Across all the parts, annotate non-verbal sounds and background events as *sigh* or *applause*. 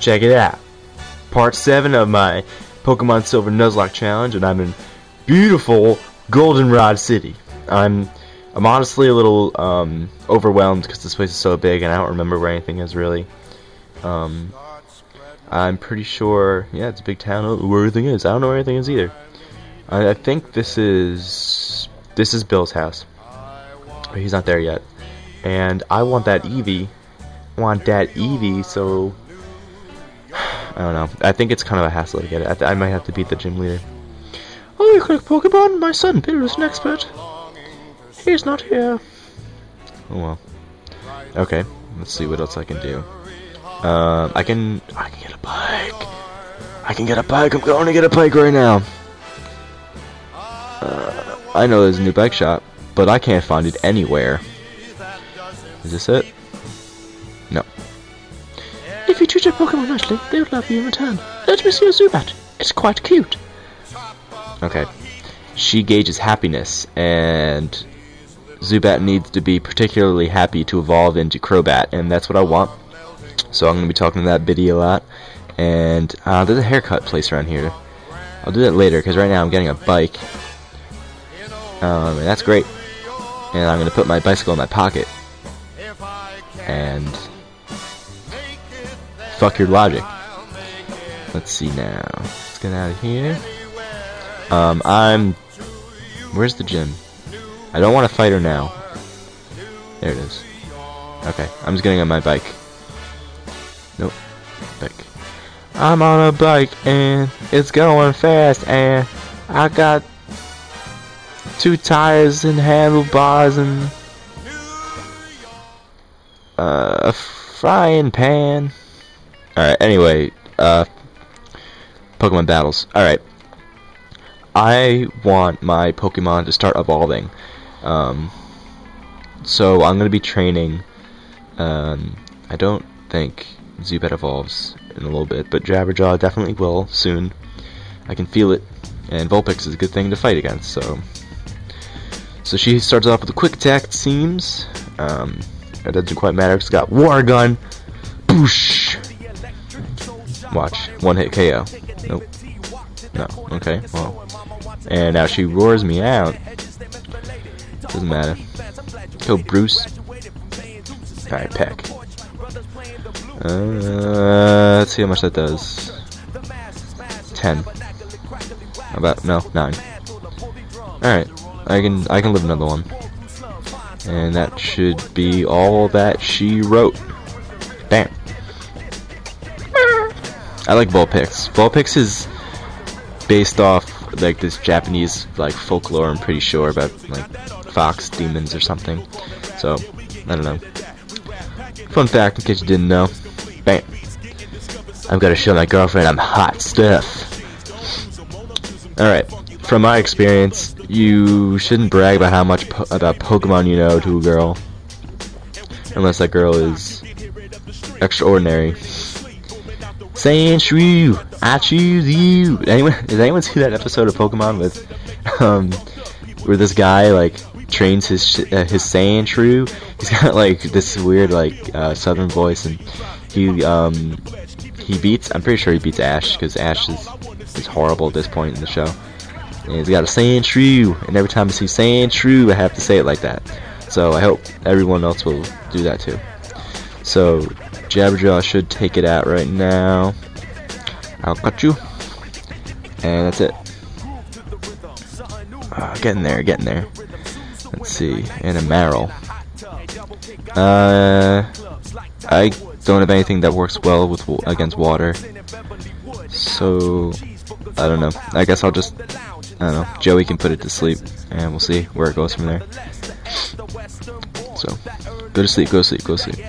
check it out. Part 7 of my Pokemon Silver Nuzlocke challenge, and I'm in beautiful Goldenrod City. I'm I'm honestly a little um, overwhelmed because this place is so big and I don't remember where anything is really. Um, I'm pretty sure, yeah, it's a big town. Where everything is, I don't know where anything is either. I, I think this is this is Bill's house. He's not there yet, and I want that Eevee. I want that Eevee, so I don't know. I think it's kind of a hassle to get it. I, I might have to beat the gym leader. Oh, you collect Pokemon? My son Bill is an expert. He's not here. Oh well. Okay, let's see what else I can do. Um, I can I can get a bike. I can get a bike. I'm going to get a bike right now. Uh, I know there's a new bike shop, but I can't find it anywhere. Is this it? No. Treat your Pokemon nicely, they will love you in return. Let me see your Zubat. It's quite cute. Okay. She gauges happiness, and Zubat needs to be particularly happy to evolve into Crobat, and that's what I want. So I'm going to be talking to that Biddy a lot. And uh, there's a haircut place around here. I'll do that later, because right now I'm getting a bike. Um, and that's great. And I'm going to put my bicycle in my pocket. And fuck your logic. Let's see now. Let's get out of here. Um, I'm... Where's the gym? I don't want to fight her now. There it is. Okay, I'm just getting on my bike. Nope. Bike. I'm on a bike and it's going fast and I got two tires and handlebars and uh, a frying pan. Alright, anyway, uh, Pokemon battles. Alright. I want my Pokemon to start evolving. Um, so I'm going to be training. Um, I don't think Zubat evolves in a little bit, but Jabberjaw definitely will soon. I can feel it, and Vulpix is a good thing to fight against. So, so she starts off with a quick attack. It seems. Um, doesn't quite matter. It's got Water Gun. Boosh. Watch one hit KO. Nope. No. Okay. Well. And now she roars me out. Doesn't matter. Go Bruce. Alright, Peck. Uh, let's see how much that does. Ten. About no nine? Alright, I can I can live another one, and that should be all that she wrote. Bam. I like Vulpix. Vulpix is based off like this Japanese like folklore. I'm pretty sure about like fox demons or something. So I don't know. Fun fact, in case you didn't know. Bam. I've got to show my girlfriend I'm hot stuff. Alright, from my experience, you shouldn't brag about how much po about Pokemon you know to a girl. Unless that girl is extraordinary. Sandshrew, I choose you. Anyone, *laughs* does anyone see that episode of Pokemon with, um, where this guy like trains his uh, his Sandshrew? He's got like this weird like uh, southern voice, and he um he beats. I'm pretty sure he beats Ash because Ash is is horrible at this point in the show. And he's got a Sandshrew, and every time I see Sandshrew, I have to say it like that. So I hope everyone else will do that too. So Jabberjaw should take it out right now. I'll cut you. And that's it. Uh, getting there, getting there. Let's see. And a Marill. Uh, I don't have anything that works well with against water. So, I don't know. I guess I'll just, I don't know. Joey can put it to sleep, and we'll see where it goes from there. So, go to sleep, go to sleep, go to sleep.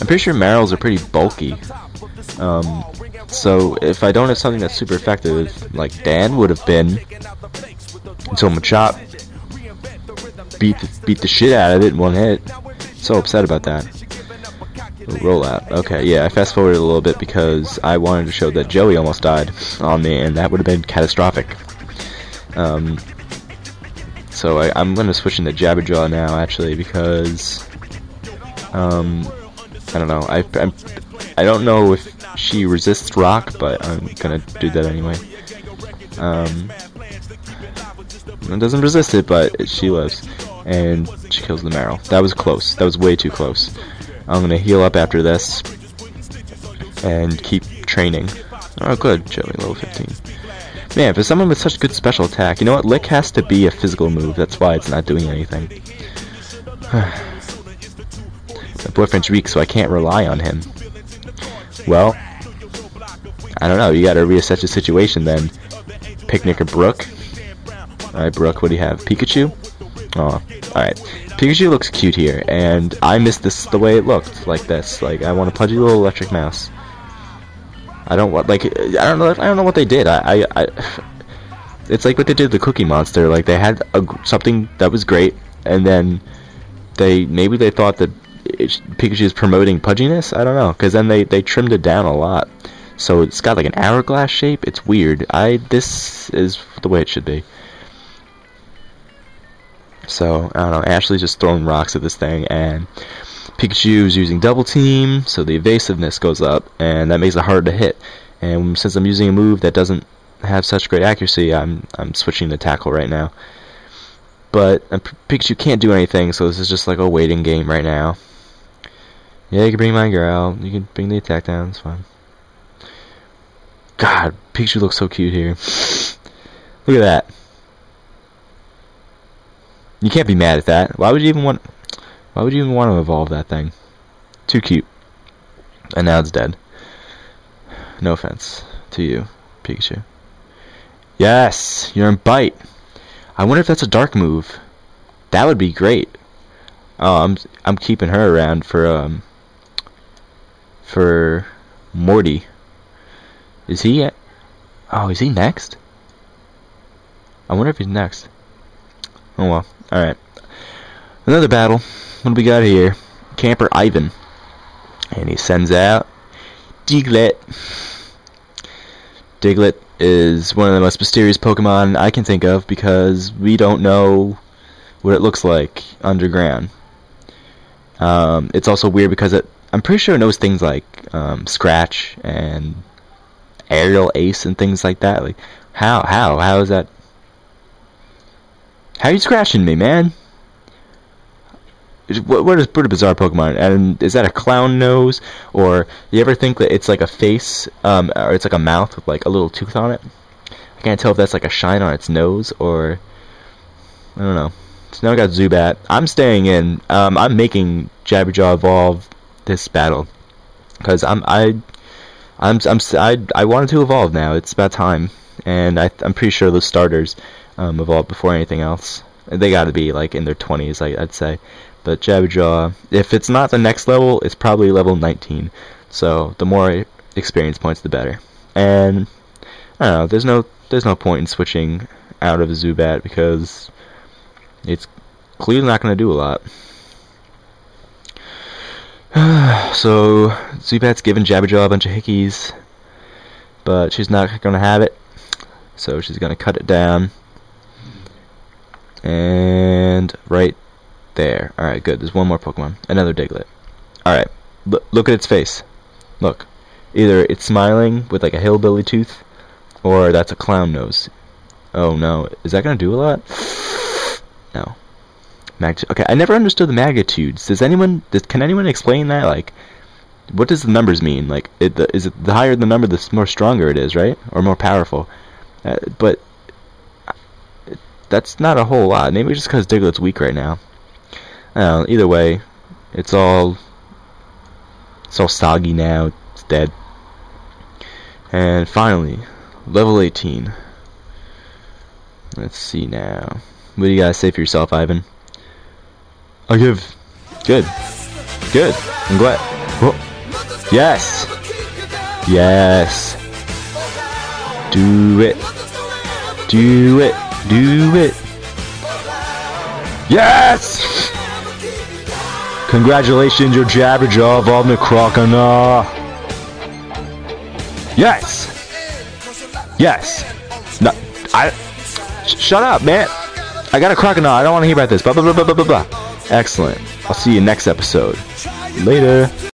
I'm pretty sure Marills are pretty bulky. Um, so if I don't have something that's super effective, like Dan would have been, until Machop beat the, beat the shit out of it in one hit. So upset about that. Rollout. Okay, yeah, I fast forwarded a little bit because I wanted to show that Joey almost died on me, and that would have been catastrophic. Um, so I, am going to switch into Jabberjaw now, actually, because um, I don't know. I, I'm, I don't know if she resists rock, but I'm gonna do that anyway. Um, doesn't resist it, but she lives. And she kills the Marill. That was close. That was way too close. I'm gonna heal up after this. And keep training. Oh, good. Joey, level 15. Man, for someone with such good special attack, you know what? Lick has to be a physical move. That's why it's not doing anything. *sighs* My boyfriend's weak, so I can't rely on him. Well, I don't know. You gotta reassess the situation then. Picnicker Brooke? Alright, Brooke, what do you have? Pikachu? Oh, alright. Pikachu looks cute here, and I miss this the way it looked, like this. Like, I want a pudgy little electric mouse. I don't want, like, I don't know, I don't know what they did. I, I, I it's like what they did the Cookie Monster. Like, they had a, something that was great, and then they, maybe they thought that Pikachu is promoting pudginess? I don't know, because then they, they trimmed it down a lot. So it's got like an hourglass shape. It's weird. I this is the way it should be. So I don't know. Ashley's just throwing rocks at this thing, and Pikachu's using double team, so the evasiveness goes up, and that makes it hard to hit. And since I'm using a move that doesn't have such great accuracy, I'm I'm switching to tackle right now. But uh, Pikachu can't do anything, so this is just like a waiting game right now. Yeah, you can bring my girl. You can bring the attack down. It's fine. God, Pikachu looks so cute here. *laughs* Look at that. You can't be mad at that. Why would you even want? Why would you even want to evolve that thing? Too cute. And now it's dead. No offense to you, Pikachu. Yes, you're in bite. I wonder if that's a dark move. That would be great. Oh, I'm I'm keeping her around for um for Morty. Is he at? Oh, is he next? I wonder if he's next. Oh well. Alright. Another battle. What do we got here? Camper Ivan. And he sends out Diglett. Diglett is one of the most mysterious Pokemon I can think of because we don't know what it looks like underground. Um, it's also weird because it, I'm pretty sure it knows things like um, Scratch and aerial ace and things like that. Like, how, how, how is that? How are you scratching me, man? What, what is pretty bizarre Pokemon? And is that a clown nose, or you ever think that it's like a face, um, or it's like a mouth with like a little tooth on it? I can't tell if that's like a shine on its nose, or I don't know. So now I got Zubat. I'm staying in. Um, I'm making Jabberjaw evolve this battle because I'm I I'm, I'm I, I wanted to evolve now. It's about time, and I, I'm pretty sure those starters um, evolve before anything else. They got to be like in their 20s, I, I'd say. But Jabberjaw, if it's not the next level, it's probably level 19. So the more experience points, the better. And I don't know. There's no there's no point in switching out of Zubat because it's clearly not going to do a lot. *sighs* so Zubat's given Jabberjaw a bunch of hickeys, but she's not going to have it. So she's going to cut it down. And right there. Alright, good. There's one more Pokemon. Another Diglett. Alright. L look at its face. Look. Either it's smiling with like a hillbilly tooth, or that's a clown nose. Oh no. Is that going to do a lot? *sighs* No. Mag okay, I never understood the magnitudes. Does anyone does, can anyone explain that? Like, what does the numbers mean? Like, it, the, is it the higher the number, the more stronger it is, right? Or more powerful? Uh, but that's not a whole lot. Maybe just because Diglett's weak right now. Uh, either way, it's all it's all soggy now. It's dead. And finally, level 18. Let's see now. What do you guys say for yourself, Ivan? I give. Good. Good. I'm glad. Oh. Yes. Yes. Do it. Do it. Do it. Yes! Congratulations, your Jabberjaw evolved into Croconaw. Uh, yes! Yes! No, I... Sh shut up, man! I got a Croconaw, I don't want to hear about this. Blah, blah, blah, blah, blah, blah. Excellent. I'll see you next episode. Later.